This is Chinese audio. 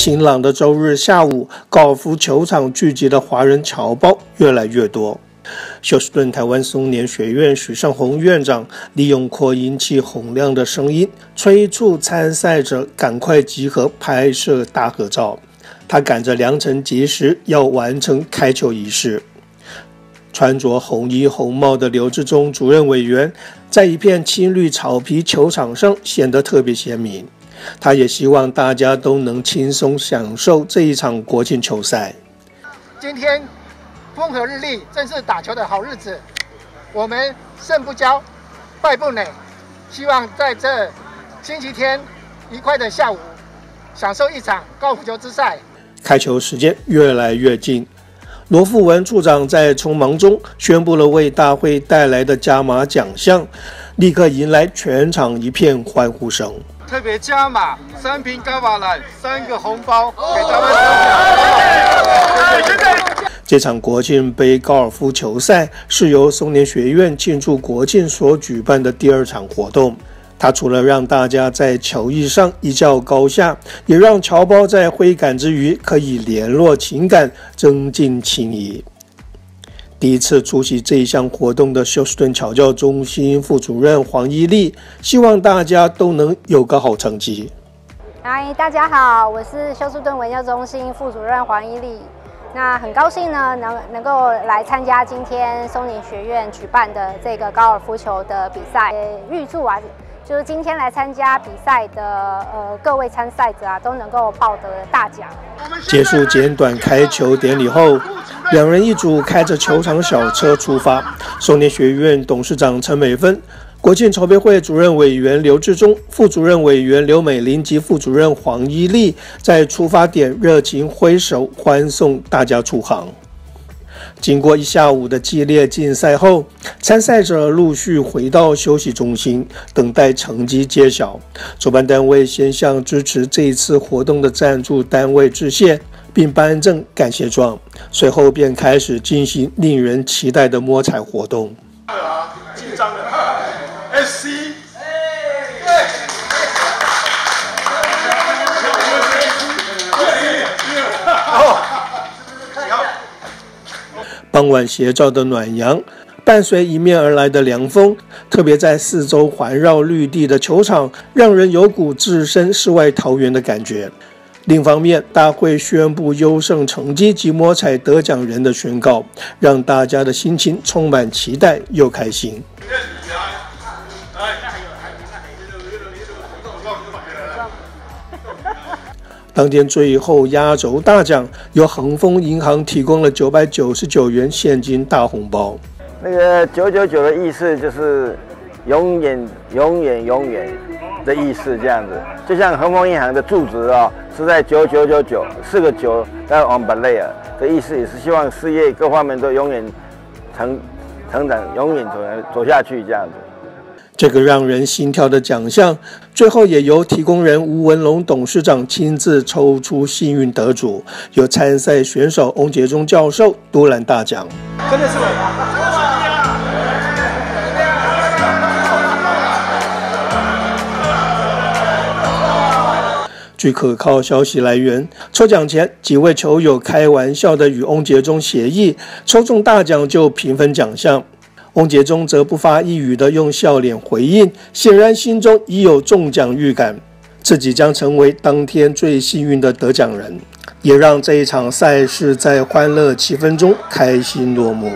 晴朗的周日下午，高尔夫球场聚集的华人侨胞越来越多。休斯顿台湾松年学院许胜宏院长利用扩音器洪亮的声音，催促参赛者赶快集合拍摄大合照。他赶着良辰吉时要完成开球仪式。穿着红衣红帽的刘志忠主任委员，在一片青绿草皮球场上显得特别鲜明。他也希望大家都能轻松享受这一场国庆球赛。今天风和日丽，正是打球的好日子。我们胜不骄，败不馁。希望在这星期天愉快的下午，享受一场高尔夫球之赛。开球时间越来越近，罗富文处长在匆忙中宣布了为大会带来的加码奖项，立刻迎来全场一片欢呼声。特别加码三瓶高瓦蓝，三个红包给咱们。这场国庆杯高尔夫球赛是由松年学院庆祝国庆所举办的第二场活动。它除了让大家在球艺上一较高下，也让侨胞在挥杆之余可以联络情感，增进情谊。第一次出席这一项活动的休斯顿侨教中心副主任黄依丽，希望大家都能有个好成绩。嗨，大家好，我是休斯顿文教中心副主任黄依丽。那很高兴呢，能能够来参加今天松林学院举办的这个高尔夫球的比赛。也预祝啊，就是今天来参加比赛的呃各位参赛者啊，都能够抱得大奖。结束简短开球典礼后。两人一组开着球场小车出发。松年学院董事长陈美芬、国庆筹备会主任委员刘志忠、副主任委员刘美玲及副主任黄依丽在出发点热情挥手欢送大家出航。经过一下午的激烈竞赛后，参赛者陆续回到休息中心，等待成绩揭晓。主办单位先向支持这一次活动的赞助单位致谢。并颁证感谢状，随后便开始进行令人期待的摸彩活动。傍晚斜照的暖阳，伴随迎面而来的凉风，特别在四周环绕绿地的球场，让人有股置身世外桃源的感觉。另一方面，大会宣布优胜成绩及摸彩得奖人的宣告，让大家的心情充满期待又开心。当天最后压轴大奖，由恒丰银行提供了九百九十九元现金大红包。那个九九九的意思就是永远、永远、永远。的意思这样子，就像恒丰银行的住址哦，是在九九九九四个九在往本类尔的意思，也是希望事业各方面都永远成成长，永远走走下去这样子。这个让人心跳的奖项，最后也由提供人吴文龙董事长亲自抽出幸运得主，由参赛选手翁杰忠教授独揽大奖。真的是。据可靠消息来源，抽奖前几位球友开玩笑的与翁杰忠协议，抽中大奖就平分奖项。洪杰忠则不发一语的用笑脸回应，显然心中已有中奖预感，自己将成为当天最幸运的得奖人，也让这一场赛事在欢乐气氛中开心落幕。